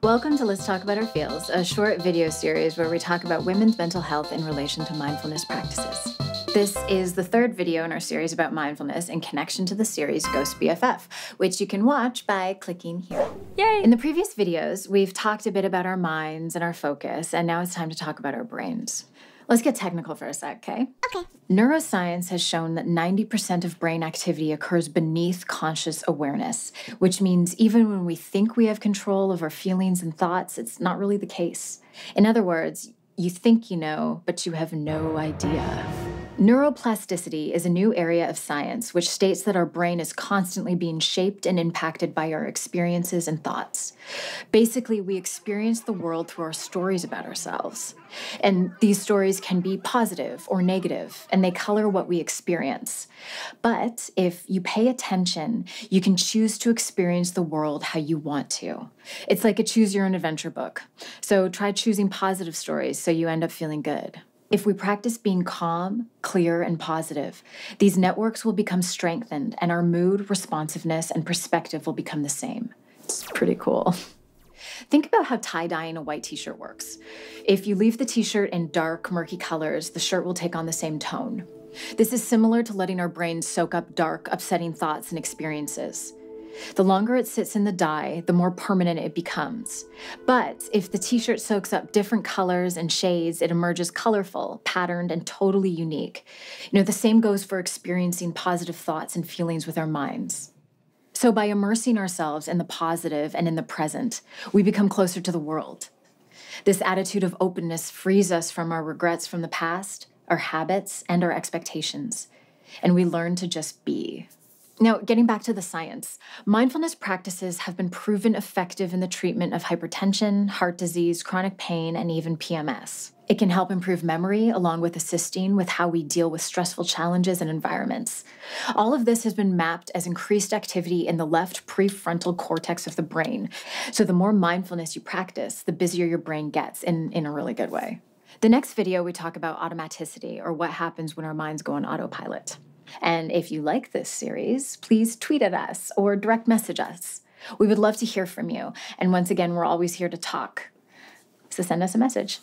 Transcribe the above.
Welcome to Let's Talk About Our Feels, a short video series where we talk about women's mental health in relation to mindfulness practices. This is the third video in our series about mindfulness in connection to the series Ghost BFF, which you can watch by clicking here. Yay! In the previous videos, we've talked a bit about our minds and our focus, and now it's time to talk about our brains. Let's get technical for a sec, okay? Okay. Neuroscience has shown that 90% of brain activity occurs beneath conscious awareness, which means even when we think we have control of our feelings and thoughts, it's not really the case. In other words, you think you know, but you have no idea. Neuroplasticity is a new area of science which states that our brain is constantly being shaped and impacted by our experiences and thoughts. Basically, we experience the world through our stories about ourselves. And these stories can be positive or negative, and they color what we experience. But if you pay attention, you can choose to experience the world how you want to. It's like a choose your own adventure book. So try choosing positive stories so you end up feeling good. If we practice being calm, clear, and positive, these networks will become strengthened and our mood, responsiveness, and perspective will become the same. It's pretty cool. Think about how tie dyeing a white t shirt works. If you leave the t shirt in dark, murky colors, the shirt will take on the same tone. This is similar to letting our brains soak up dark, upsetting thoughts and experiences. The longer it sits in the dye, the more permanent it becomes. But if the t shirt soaks up different colors and shades, it emerges colorful, patterned, and totally unique. You know, the same goes for experiencing positive thoughts and feelings with our minds. So, by immersing ourselves in the positive and in the present, we become closer to the world. This attitude of openness frees us from our regrets from the past, our habits, and our expectations. And we learn to just be. Now, getting back to the science, mindfulness practices have been proven effective in the treatment of hypertension, heart disease, chronic pain, and even PMS. It can help improve memory along with assisting with how we deal with stressful challenges and environments. All of this has been mapped as increased activity in the left prefrontal cortex of the brain. So, the more mindfulness you practice, the busier your brain gets in, in a really good way. The next video, we talk about automaticity or what happens when our minds go on autopilot. And if you like this series, please tweet at us or direct message us. We would love to hear from you. And once again, we're always here to talk. So send us a message.